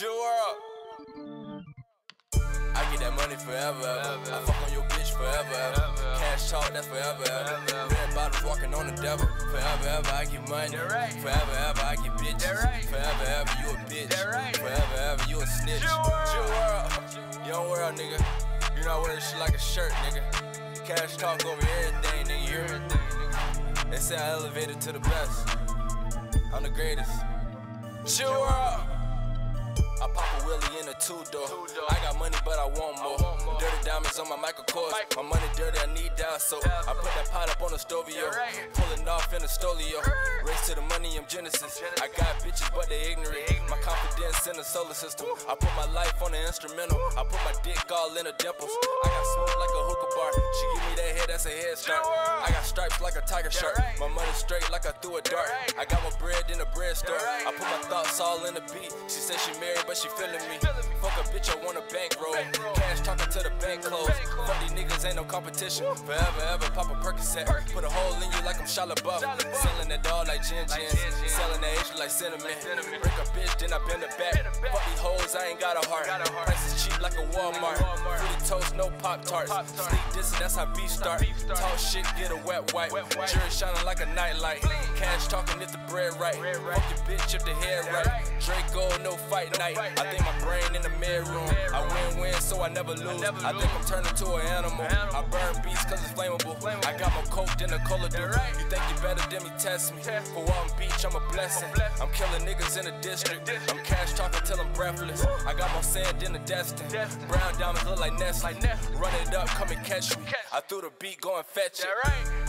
World. I get that money forever, ever. I fuck on your bitch forever, ever. Cash talk, that's forever, ever. Red bottles walking on the devil. Forever, ever, I get money. Forever, ever, I get bitches. Forever, ever, you a bitch. Forever, ever, you a snitch. World. Young world, nigga. You not wearing shit like a shirt, nigga. Cash talk over everything, nigga. You hear me? They say I elevated to the best. I'm the greatest. World. I pop a wheelie in a two door. I got money, but I want more. Dirty diamonds on my Michael Kors. My money dirty, I need down so I put that pot up on the stovio. Pulling off in a stolio. Race to the money, I'm Genesis. I got bitches, but they ignorant. My confidence in the solar system. I put my life on the instrumental. I put my dick all in the dimples. I got smoke like a hookah bar. She give me that head, that's a head start. I got stripes like a tiger shark. My money straight like I threw a dart. I got my bread in a bread store. I put my thoughts all in the beat. She said she married, but she feeling me. Fuck a bitch, I want a bankroll. Cash talking to the bank close. Fuck these niggas, ain't no competition. Forever, ever pop a Percocet. Put a hole in you like I'm Shia LaBeouf. Selling that dog like Gin Gin. Selling that H like cinnamon. Break a bitch, then I bend the back. Fuck these hoes, I ain't got a heart. Got a heart. Price is cheap like a Walmart. Fruity toast, no Pop Tarts. Sneak this, that's how beef start. Talk shit, get a wet wipe. Jury shining like a nightlight. Cash talking if the bread right. Fuck your bitch if the head right. Draco, no fight night. I think my brain in the mid room. I win win, so I never lose. I think I'm turning to an animal. I burn beats cause it's flammable. I got more coke than a cola do. You think you better than me, test me. Fort Walton Beach, I'm a blessing. I'm killing niggas in the district. I'm cash talking till I'm breathless. I got more sand than the Destin. Brown diamonds look like Nestle. Run it up, come and catch me. I threw the beat, go and fetch it.